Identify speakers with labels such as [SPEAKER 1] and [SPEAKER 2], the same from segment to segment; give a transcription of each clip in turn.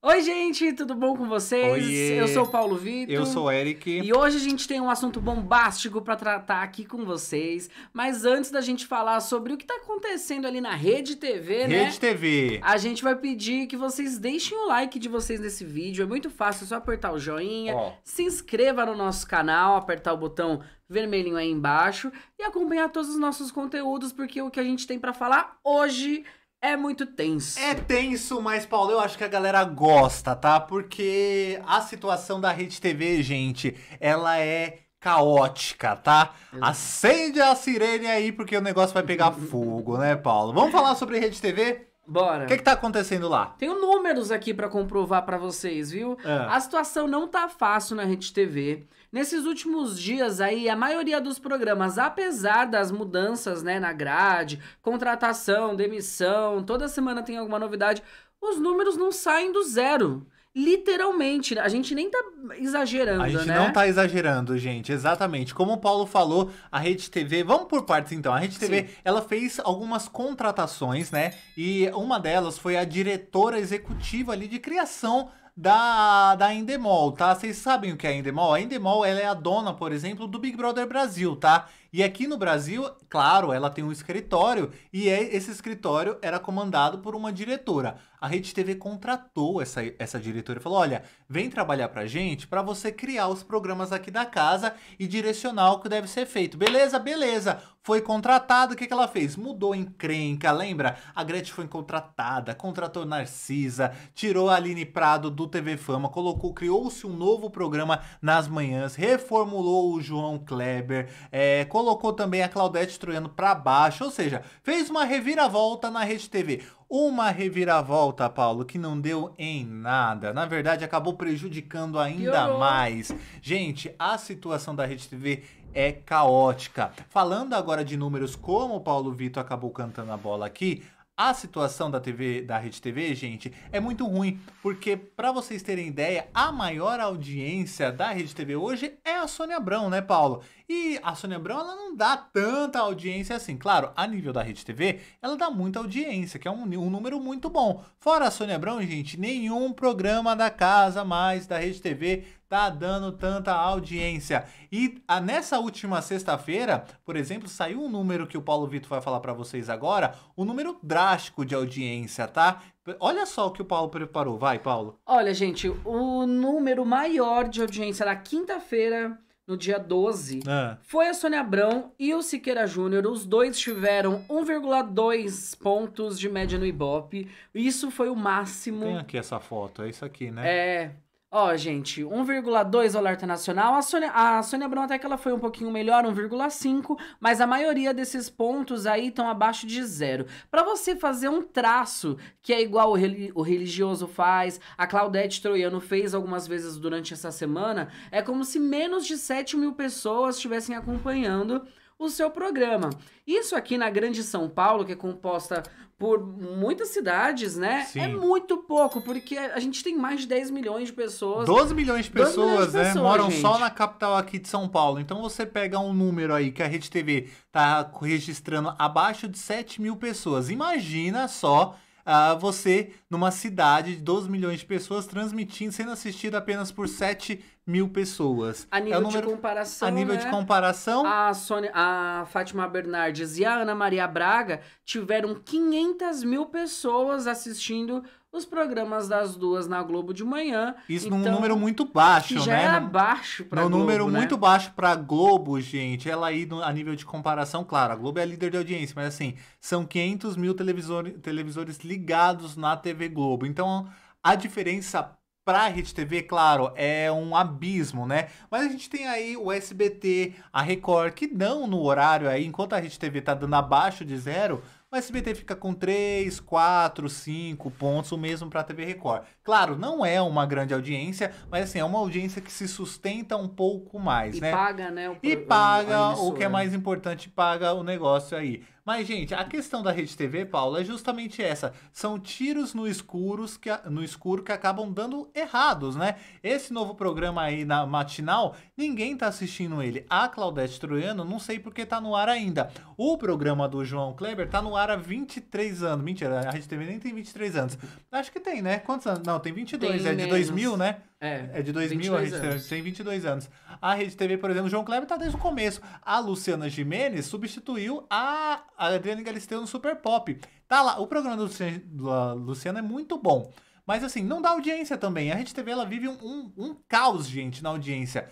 [SPEAKER 1] Oi, gente, tudo bom com vocês?
[SPEAKER 2] Oiê.
[SPEAKER 1] Eu sou o Paulo Vitor.
[SPEAKER 2] Eu sou o Eric.
[SPEAKER 1] E hoje a gente tem um assunto bombástico pra tratar aqui com vocês. Mas antes da gente falar sobre o que tá acontecendo ali na Rede TV, né?
[SPEAKER 2] Rede TV.
[SPEAKER 1] A gente vai pedir que vocês deixem o like de vocês nesse vídeo. É muito fácil, é só apertar o joinha,
[SPEAKER 2] Ó.
[SPEAKER 1] se inscreva no nosso canal, apertar o botão vermelhinho aí embaixo e acompanhar todos os nossos conteúdos, porque o que a gente tem pra falar hoje é muito tenso.
[SPEAKER 2] É tenso, mas Paulo, eu acho que a galera gosta, tá? Porque a situação da Rede TV, gente, ela é caótica, tá? Acende a sirene aí porque o negócio vai pegar fogo, né, Paulo? Vamos falar sobre Rede TV?
[SPEAKER 1] Bora.
[SPEAKER 2] O que que tá acontecendo lá?
[SPEAKER 1] Tenho números aqui pra comprovar pra vocês, viu?
[SPEAKER 2] Ah.
[SPEAKER 1] A situação não tá fácil na Rede TV. Nesses últimos dias aí, a maioria dos programas, apesar das mudanças, né, na grade, contratação, demissão, toda semana tem alguma novidade, os números não saem do zero. Literalmente, a gente nem tá exagerando,
[SPEAKER 2] A gente
[SPEAKER 1] né?
[SPEAKER 2] não tá exagerando, gente. Exatamente. Como o Paulo falou, a Rede TV. Vamos por partes então. A Rede TV,
[SPEAKER 1] Sim.
[SPEAKER 2] ela fez algumas contratações, né? E uma delas foi a diretora executiva ali de criação da, da Endemol, tá? Vocês sabem o que é a Endemol? A Endemol, ela é a dona, por exemplo, do Big Brother Brasil, tá? E aqui no Brasil, claro, ela tem um escritório e é- esse escritório era comandado por uma diretora. A Rede TV contratou essa, essa diretora e falou: olha, vem trabalhar pra gente pra você criar os programas aqui da casa e direcionar o que deve ser feito. Beleza, beleza. Foi contratado, o que, que ela fez? Mudou encrenca, lembra? A Gretchen foi contratada, contratou Narcisa, tirou a Aline Prado do TV Fama, colocou, criou-se um novo programa nas manhãs, reformulou o João Kleber, é, colocou também a Claudete Troiano pra baixo, ou seja, fez uma reviravolta na Rede TV. Uma reviravolta, Paulo, que não deu em nada. Na verdade, acabou prejudicando ainda
[SPEAKER 1] Piorou.
[SPEAKER 2] mais. Gente, a situação da Rede TV é caótica. Falando agora de números, como o Paulo Vitor acabou cantando a bola aqui, a situação da TV, da Rede TV, gente, é muito ruim, porque para vocês terem ideia, a maior audiência da Rede TV hoje é a Sônia Abrão, né, Paulo? E a Sônia Abrão, ela não dá tanta audiência assim. Claro, a nível da Rede TV, ela dá muita audiência, que é um, um número muito bom. Fora a Sônia Abrão, gente, nenhum programa da casa mais da Rede TV tá dando tanta audiência. E a, nessa última sexta-feira, por exemplo, saiu um número que o Paulo Vitor vai falar pra vocês agora, um número drástico de audiência, tá? Olha só o que o Paulo preparou, vai, Paulo.
[SPEAKER 1] Olha, gente, o número maior de audiência na quinta-feira, no dia 12,
[SPEAKER 2] Ah,
[SPEAKER 1] Foi a Sônia Abrão e o Siqueira Júnior, os dois tiveram 1,2 pontos de média no Ibope. Isso foi o máximo.
[SPEAKER 2] tem aqui essa foto, é isso aqui, né?
[SPEAKER 1] É. Ó, gente, 1,2 o alerta nacional. A Sônia, a Sônia Abrão até que ela foi um pouquinho melhor, 1,5, mas a maioria desses pontos aí estão abaixo de zero. Pra você fazer um traço que é igual o religioso faz, a Claudete Troiano fez algumas vezes durante essa semana, é como se menos de 7 mil pessoas estivessem acompanhando o seu programa. Isso aqui na Grande São Paulo, que é composta por muitas cidades, né?
[SPEAKER 2] Sim.
[SPEAKER 1] É muito pouco, porque a gente tem mais de 10 milhões de pessoas.
[SPEAKER 2] 12 milhões de
[SPEAKER 1] 12 milhões de
[SPEAKER 2] pessoas, né?
[SPEAKER 1] pessoas,
[SPEAKER 2] Moram
[SPEAKER 1] gente.
[SPEAKER 2] só na capital aqui de São Paulo. Então você pega um número aí que a Rede TV tá registrando abaixo de 7 mil pessoas. Imagina só ah, você numa cidade de 12 milhões de pessoas transmitindo, sendo assistido apenas por 7 mil pessoas.
[SPEAKER 1] A nível
[SPEAKER 2] é número,
[SPEAKER 1] de comparação,
[SPEAKER 2] a nível
[SPEAKER 1] né?
[SPEAKER 2] de comparação,
[SPEAKER 1] A, Sônia, a Fátima Bernardes e a Ana Maria Braga tiveram 500 mil pessoas assistindo os programas das duas na Globo de manhã.
[SPEAKER 2] isso num
[SPEAKER 1] então,
[SPEAKER 2] número muito baixo,
[SPEAKER 1] que já
[SPEAKER 2] né?
[SPEAKER 1] era
[SPEAKER 2] Num-
[SPEAKER 1] baixo pra
[SPEAKER 2] no
[SPEAKER 1] Globo,
[SPEAKER 2] número
[SPEAKER 1] né?
[SPEAKER 2] muito baixo pra Globo, gente. Ela aí, a nível de comparação, claro, a Globo é a líder de audiência, mas assim, são 500 mil televisor, televisores ligados na TV Globo. Então, a diferença pra Rede TV, claro, é um abismo, né? Mas a gente tem aí o SBT, a Record, que dão no horário aí, enquanto a Rede TV tá dando abaixo de zero, o SBT fica com 3, 4, 5 pontos, o mesmo para a TV Record. Claro, não é uma grande audiência, mas assim, é uma audiência que se sustenta um pouco mais,
[SPEAKER 1] E
[SPEAKER 2] né?
[SPEAKER 1] paga, né? o
[SPEAKER 2] E paga, o que é mais importante, paga o negócio aí. Mas, gente, a questão da Rede TV, Paulo, é justamente essa. São tiros no, escuros que, no escuro que acabam dando errados, né? Esse novo programa aí na matinal, ninguém tá assistindo ele. A Claudete Troiano, não sei porque tá no ar ainda. O programa do João Kleber tá no ar há 23 anos. Mentira, a Rede TV nem tem 23 anos. Acho que tem, né? Quantos anos? Não, tem 22.
[SPEAKER 1] Tem
[SPEAKER 2] é de
[SPEAKER 1] menos.
[SPEAKER 2] 2000, né?
[SPEAKER 1] É,
[SPEAKER 2] É de 2000, a
[SPEAKER 1] 22
[SPEAKER 2] Rede TV
[SPEAKER 1] anos.
[SPEAKER 2] tem 22 anos. A Rede TV, por exemplo, o João Kleber tá desde o começo. A Luciana Gimenez substituiu a Adriane Galisteu no Super Pop. Tá lá, o programa do da Luciana é muito bom. Mas assim, não dá audiência também. A Rede TV, ela vive um, um, um caos, gente, na audiência.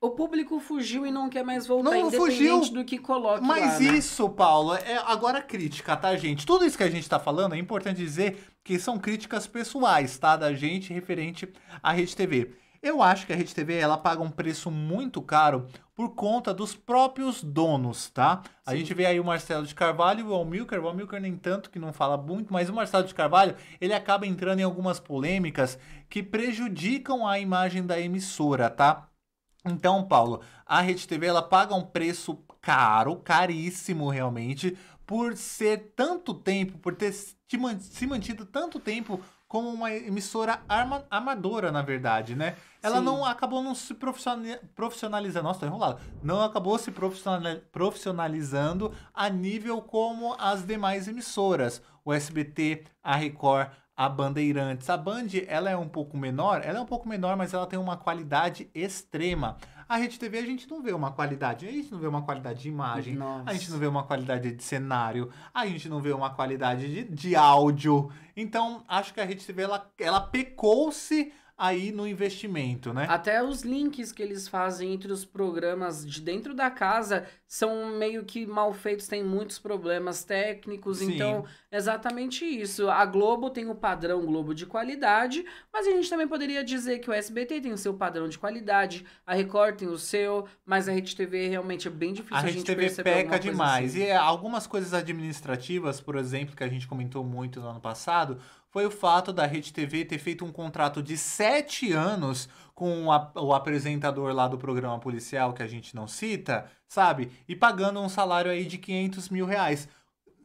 [SPEAKER 1] O público fugiu e não quer mais voltar,
[SPEAKER 2] Não,
[SPEAKER 1] independente
[SPEAKER 2] fugiu.
[SPEAKER 1] do que coloque
[SPEAKER 2] Mas
[SPEAKER 1] lá, né?
[SPEAKER 2] isso, Paulo, é agora crítica, tá, gente? Tudo isso que a gente tá falando é importante dizer que são críticas pessoais, tá? Da gente referente à Rede TV. Eu acho que a Rede TV ela paga um preço muito caro por conta dos próprios donos, tá? A
[SPEAKER 1] Sim.
[SPEAKER 2] gente vê aí o Marcelo de Carvalho e o Almilcar. O Almilcar nem tanto, que não fala muito, mas o Marcelo de Carvalho, ele acaba entrando em algumas polêmicas que prejudicam a imagem da emissora, tá? Então, Paulo, a Rede TV ela paga um preço caro, caríssimo realmente, por ser tanto tempo, por ter se man- se mantido tanto tempo como uma emissora arma- amadora, na verdade, né? Ela
[SPEAKER 1] Sim.
[SPEAKER 2] não acabou não se profissionali- profissionalizando, nossa, tô enrolado. Não acabou se profissionali- profissionalizando a nível como as demais emissoras, o SBT, a Record, a Bandeirantes. A Band, ela é um pouco menor, ela é um pouco menor, mas ela tem uma qualidade extrema. A Rede TV a gente não vê uma qualidade, a gente não vê uma qualidade de imagem,
[SPEAKER 1] Nossa.
[SPEAKER 2] a gente não vê uma qualidade de cenário, a gente não vê uma qualidade de, de áudio. Então, acho que a Rede TV ela, ela pecou-se aí no investimento, né?
[SPEAKER 1] Até os links que eles fazem entre os programas de dentro da casa são meio que mal feitos, tem muitos problemas técnicos,
[SPEAKER 2] Sim.
[SPEAKER 1] então exatamente isso. A Globo tem o padrão Globo de qualidade, mas a gente também poderia dizer que o SBT tem o seu padrão de qualidade, a Record tem o seu, mas a Rede TV realmente é bem difícil
[SPEAKER 2] A
[SPEAKER 1] a, gente
[SPEAKER 2] TV
[SPEAKER 1] perceber
[SPEAKER 2] peca demais.
[SPEAKER 1] assim.
[SPEAKER 2] E é, algumas coisas administrativas, por exemplo, que a gente comentou muito no ano passado, foi o fato da Rede TV ter feito um contrato de sete anos com o ap- o apresentador lá do programa policial, que a gente não cita, sabe? E pagando um salário aí de 500 mil reais.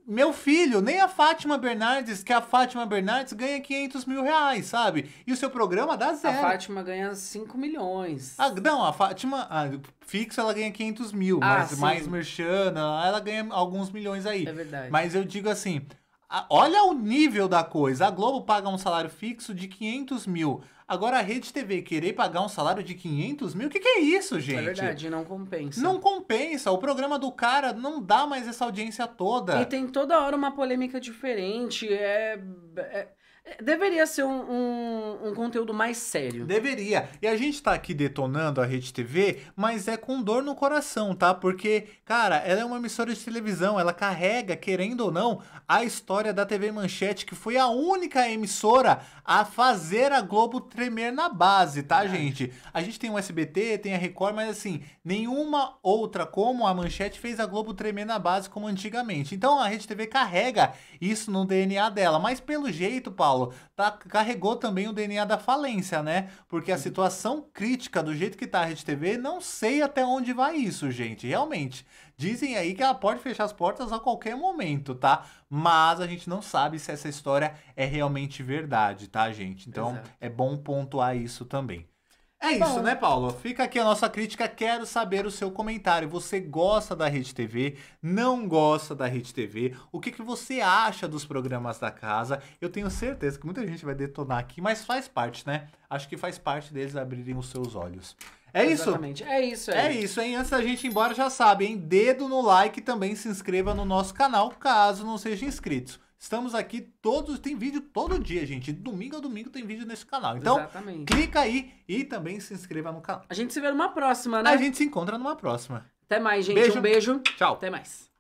[SPEAKER 2] Meu filho, nem a Fátima Bernardes, que a Fátima Bernardes ganha 500 mil reais, sabe? E o seu programa dá
[SPEAKER 1] A
[SPEAKER 2] zero.
[SPEAKER 1] Fátima ganha 5 milhões.
[SPEAKER 2] Ah, não, a Fátima, ah, fixo ela ganha 500 mil,
[SPEAKER 1] Ah,
[SPEAKER 2] mas
[SPEAKER 1] sim.
[SPEAKER 2] mais merchan, ela ganha alguns milhões aí.
[SPEAKER 1] É verdade.
[SPEAKER 2] Mas eu digo assim, a- olha o nível da coisa. A Globo paga um salário fixo de 500 mil. Agora a Rede TV querer pagar um salário de 500 mil, o que, que é isso, gente?
[SPEAKER 1] É verdade, não compensa.
[SPEAKER 2] Não compensa. O programa do cara não dá mais essa audiência toda.
[SPEAKER 1] E tem toda hora uma polêmica diferente. É, é- é- deveria ser um, um, um conteúdo mais sério.
[SPEAKER 2] Deveria. E a gente tá aqui detonando a Rede TV, mas é com dor no coração, tá? Porque, cara, ela é uma emissora de televisão, ela carrega, querendo ou não, a história da TV Manchete, que foi a única emissora a fazer a Globo tremer na base, tá,
[SPEAKER 1] Verdade.
[SPEAKER 2] gente? A gente tem o SBT, tem a Record, mas assim, nenhuma outra como a Manchete fez a Globo tremer na base como antigamente. Então a Rede TV carrega isso no DNA dela, mas pelo jeito, Paulo, tá, carregou também o DNA da falência, né? Porque a situação crítica do jeito que tá a Rede TV, não sei até onde vai isso, gente, realmente. Dizem aí que ela pode fechar as portas a qualquer momento, tá? Mas a gente não sabe se essa história é realmente verdade, tá, gente? Então
[SPEAKER 1] Exato.
[SPEAKER 2] é bom pontuar isso também. É
[SPEAKER 1] Bom.
[SPEAKER 2] isso, né, Paulo? Fica aqui a nossa crítica. Quero saber o seu comentário. Você gosta da Rede TV? Não gosta da Rede TV? O que, que você acha dos programas da casa? Eu tenho certeza que muita gente vai detonar aqui, mas faz parte, né? Acho que faz parte deles abrirem os seus olhos. É isso?
[SPEAKER 1] Exatamente. É isso aí.
[SPEAKER 2] É isso, hein? Antes da gente ir embora, já sabe, hein? Dedo no like e também se inscreva no nosso canal, caso não seja inscrito. Estamos aqui todos, tem vídeo todo dia, gente. Domingo a domingo tem vídeo nesse canal. Então,
[SPEAKER 1] Exatamente.
[SPEAKER 2] clica aí e também se inscreva no canal.
[SPEAKER 1] A gente se vê numa próxima, né?
[SPEAKER 2] A gente se encontra numa próxima.
[SPEAKER 1] Até mais, gente.
[SPEAKER 2] Beijo.
[SPEAKER 1] Um beijo.
[SPEAKER 2] Tchau.
[SPEAKER 1] Até mais.